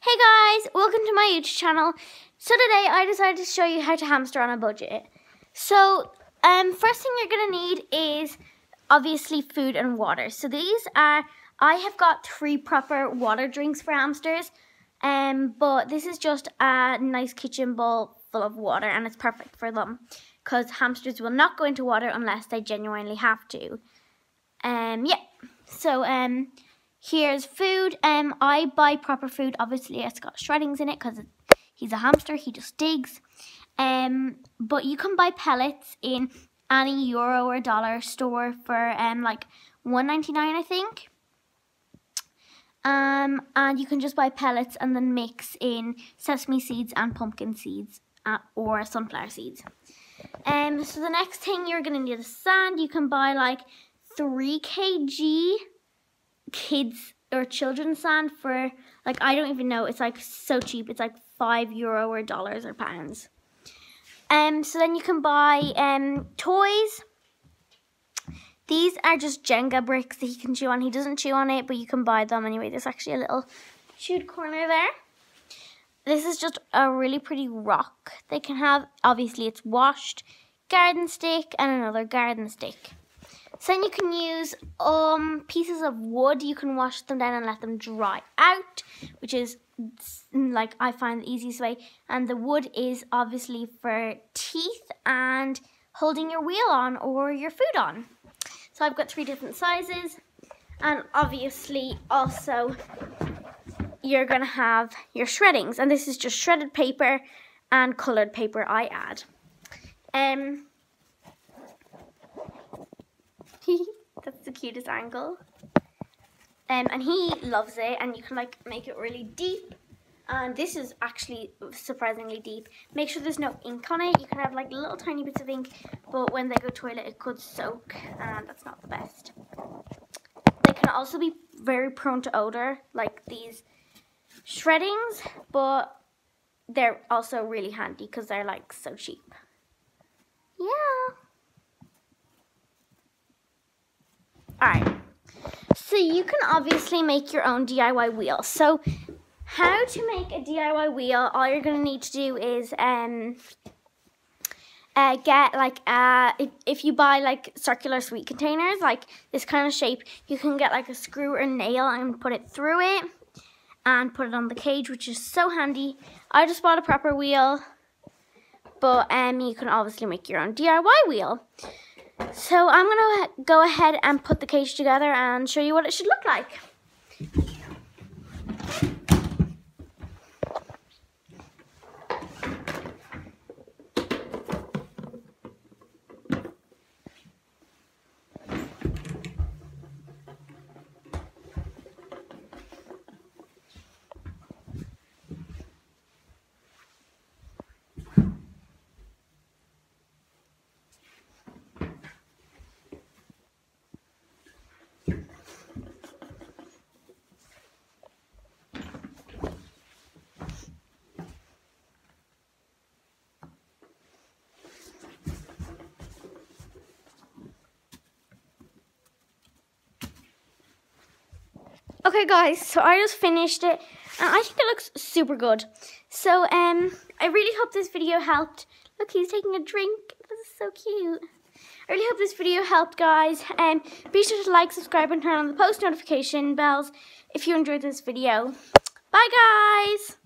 Hey guys, welcome to my YouTube channel. So today I decided to show you how to hamster on a budget. So um, first thing you're going to need is obviously food and water. So these are, I have got three proper water drinks for hamsters. Um, but this is just a nice kitchen bowl full of water and it's perfect for them. Because hamsters will not go into water unless they genuinely have to. Um, yeah, so um, Here's food. Um, I buy proper food. Obviously, it's got shreddings in it because he's a hamster. He just digs. Um, but you can buy pellets in any euro or dollar store for um like one ninety nine, I think. Um, and you can just buy pellets and then mix in sesame seeds and pumpkin seeds uh, or sunflower seeds. Um, so the next thing you're gonna need is sand. You can buy like three kg kids or children's sand for like I don't even know. It's like so cheap. It's like five euro or dollars or pounds. Um, so then you can buy um toys. These are just Jenga bricks that he can chew on. He doesn't chew on it, but you can buy them anyway. There's actually a little chewed corner there. This is just a really pretty rock they can have. Obviously, it's washed, garden stick, and another garden stick. So then you can use um, pieces of wood. You can wash them down and let them dry out, which is like I find the easiest way. And the wood is obviously for teeth and holding your wheel on or your food on. So I've got three different sizes. And obviously also you're going to have your shreddings. And this is just shredded paper and coloured paper I add. Um, That's the cutest angle. Um, and he loves it and you can like make it really deep. And this is actually surprisingly deep. Make sure there's no ink on it. You can have like little tiny bits of ink, but when they go toilet it could soak and that's not the best. They can also be very prone to odor, like these shreddings, but they're also really handy because they're like so cheap. Yeah. Alright, so you can obviously make your own DIY wheel. So how to make a DIY wheel, all you're going to need to do is um, uh, get like, uh, if, if you buy like circular sweet containers, like this kind of shape, you can get like a screw or nail and put it through it and put it on the cage, which is so handy. I just bought a proper wheel, but um, you can obviously make your own DIY wheel. So I'm going to go ahead and put the cage together and show you what it should look like. Okay guys, so I just finished it and I think it looks super good. So um I really hope this video helped. Look, he's taking a drink. This is so cute. I really hope this video helped guys. Um, be sure to like, subscribe and turn on the post notification bells if you enjoyed this video. Bye guys!